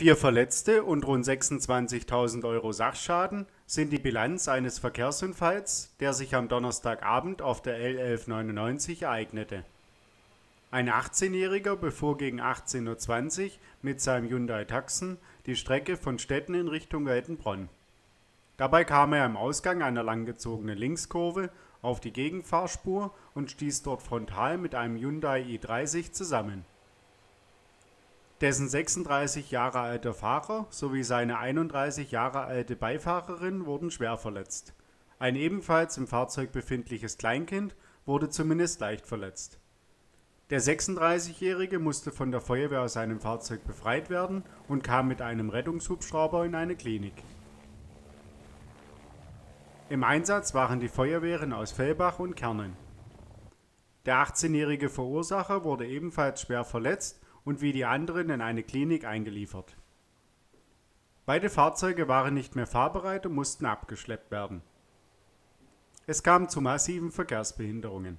Vier Verletzte und rund 26.000 Euro Sachschaden sind die Bilanz eines Verkehrsunfalls, der sich am Donnerstagabend auf der L1199 ereignete. Ein 18-Jähriger befuhr gegen 18.20 Uhr mit seinem Hyundai Taxen die Strecke von Stetten in Richtung Weltenbronn. Dabei kam er im Ausgang einer langgezogenen Linkskurve auf die Gegenfahrspur und stieß dort frontal mit einem Hyundai i30 zusammen dessen 36 Jahre alter Fahrer sowie seine 31 Jahre alte Beifahrerin wurden schwer verletzt. Ein ebenfalls im Fahrzeug befindliches Kleinkind wurde zumindest leicht verletzt. Der 36-Jährige musste von der Feuerwehr aus seinem Fahrzeug befreit werden und kam mit einem Rettungshubschrauber in eine Klinik. Im Einsatz waren die Feuerwehren aus Fellbach und Kernen. Der 18-jährige Verursacher wurde ebenfalls schwer verletzt und wie die anderen in eine Klinik eingeliefert. Beide Fahrzeuge waren nicht mehr fahrbereit und mussten abgeschleppt werden. Es kam zu massiven Verkehrsbehinderungen